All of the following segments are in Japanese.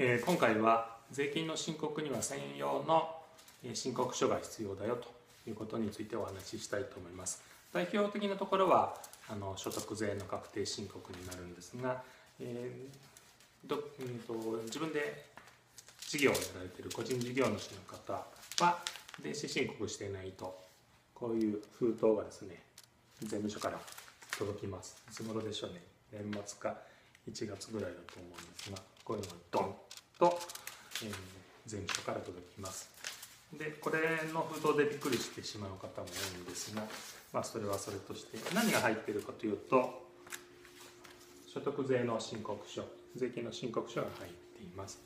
えー、今回は税金の申告には専用の申告書が必要だよということについてお話ししたいと思います。代表的なところはあの所得税の確定申告になるんですが、えーどえーと、自分で事業をやられている個人事業主の方は電子申告していないとこういう封筒がですね税務署から届きます。いつ頃でしょうね年末か1月ぐらいだと思うんですがこういうのがドンと、えー、税務署から届きます。でこれの封筒でびっくりしてしまう方も多いんですが、まあ、それはそれとして何が入っているかというと所得税の申告書税金の申告書が入っています。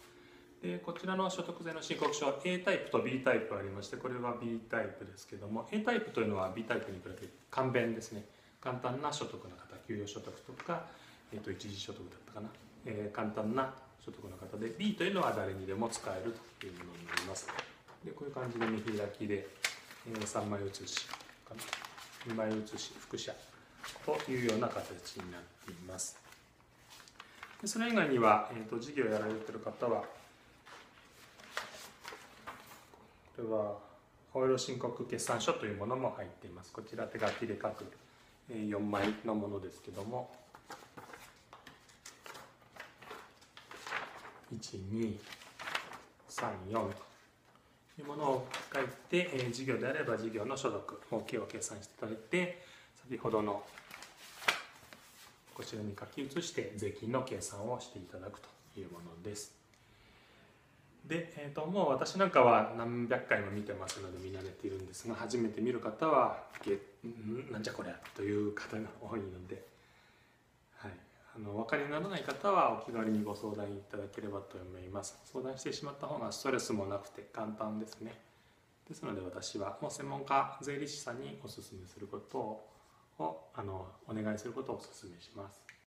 でこちらの所得税の申告書は A タイプと B タイプありましてこれは B タイプですけども A タイプというのは B タイプに比べて簡便ですね。簡単な所得の方給与所得とかえー、と一時所得だったかな、えー、簡単な所得の方で B というのは誰にでも使えるというものになります。でこういう感じで見開きで、えー、3枚写しかな。2枚写し複写というような形になっています。でそれ以外には、えーと、事業やられてる方はこれは青色申告決算書というものも入っています。こちら手書きで書く4枚のものですけども。1234というものを書いて、えー、事業であれば事業の所得儲けを計算していただいて先ほどのこちらに書き写して税金の計算をしていただくというものです。で、えーと、もう私なんかは何百回も見てますので見慣れているんですが初めて見る方は「んなんじゃこりゃ」という方が多いのでのお分かりにならない方はお気軽にご相談いただければと思います。相談してしまった方がストレスもなくて簡単ですね。ですので私はもう専門家税理士さんにお勧めすることをあのお願いすることをお勧めします。